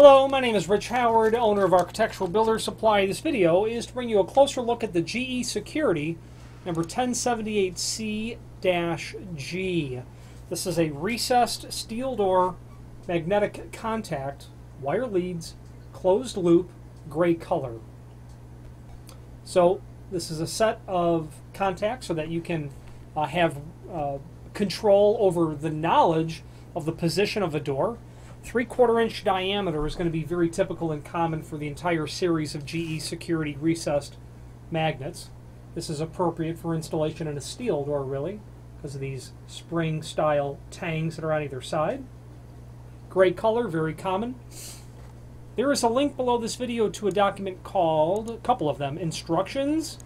Hello, my name is Rich Howard, owner of Architectural Builder Supply. This video is to bring you a closer look at the GE Security number 1078C-G. This is a recessed steel door magnetic contact, wire leads, closed loop, gray color. So this is a set of contacts so that you can uh, have uh, control over the knowledge of the position of a door. Three quarter inch diameter is going to be very typical and common for the entire series of GE Security recessed magnets. This is appropriate for installation in a steel door really because of these spring style tangs that are on either side. Gray color, very common. There is a link below this video to a document called, a couple of them, Instructions,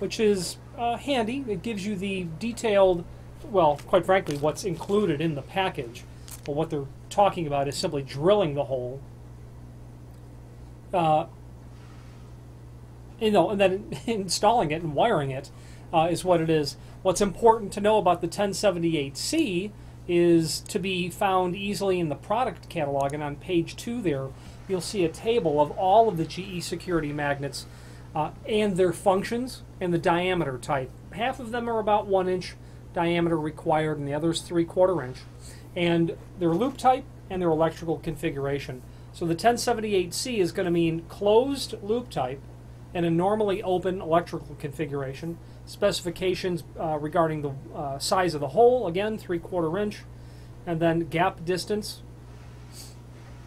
which is uh, handy. It gives you the detailed, well, quite frankly, what's included in the package. But what they're talking about is simply drilling the hole. Uh, you know, and then installing it and wiring it uh, is what it is. What's important to know about the 1078C is to be found easily in the product catalog, and on page two there, you'll see a table of all of the GE security magnets uh, and their functions and the diameter type. Half of them are about one inch diameter required, and the others three quarter inch. And their loop type and their electrical configuration. So the 1078C is going to mean closed loop type and a normally open electrical configuration. Specifications uh, regarding the uh, size of the hole, again, three quarter inch. And then gap distance,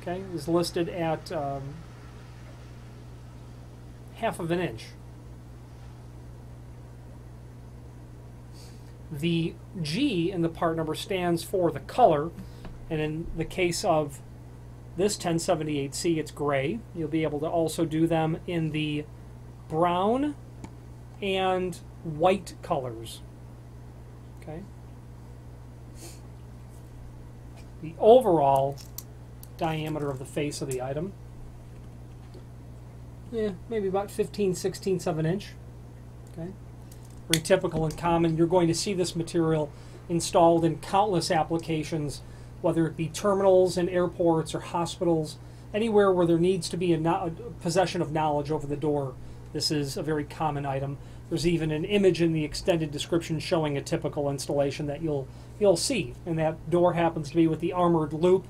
okay, is listed at um, half of an inch. The G in the part number stands for the color, and in the case of this 1078C, it's gray. You'll be able to also do them in the brown and white colors. Okay. The overall diameter of the face of the item, yeah, maybe about 15 16ths of an inch. Okay. Very typical and common. You're going to see this material installed in countless applications, whether it be terminals in airports or hospitals, anywhere where there needs to be a, no a possession of knowledge over the door. This is a very common item. There's even an image in the extended description showing a typical installation that you'll you'll see, and that door happens to be with the armored loop.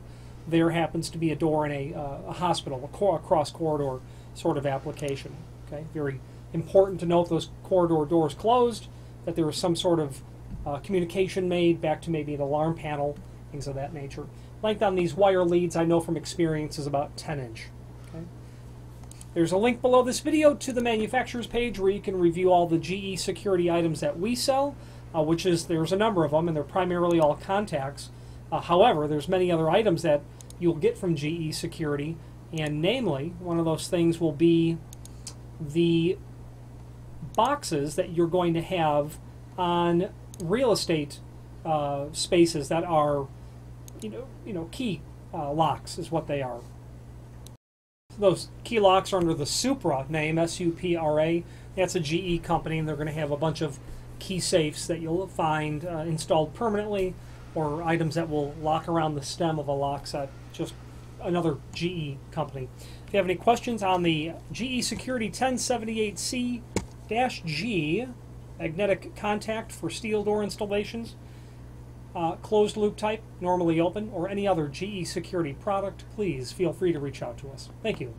There happens to be a door in a, uh, a hospital, a, a cross corridor sort of application. Okay, very important to note those corridor doors closed, that there was some sort of uh, communication made back to maybe an alarm panel, things of that nature. Length on these wire leads, I know from experience, is about 10 inch. Okay. There's a link below this video to the manufacturer's page where you can review all the GE security items that we sell, uh, which is, there's a number of them, and they're primarily all contacts. Uh, however, there's many other items that you'll get from GE security, and namely, one of those things will be the boxes that you're going to have on real estate uh, spaces that are, you know, you know, key uh, locks is what they are. Those key locks are under the Supra name, S-U-P-R-A. That's a GE company, and they're going to have a bunch of key safes that you'll find uh, installed permanently, or items that will lock around the stem of a lock set. Just another GE company. If you have any questions on the GE Security 1078C G magnetic contact for steel door installations, uh, closed loop type, normally open, or any other GE security product, please feel free to reach out to us. Thank you.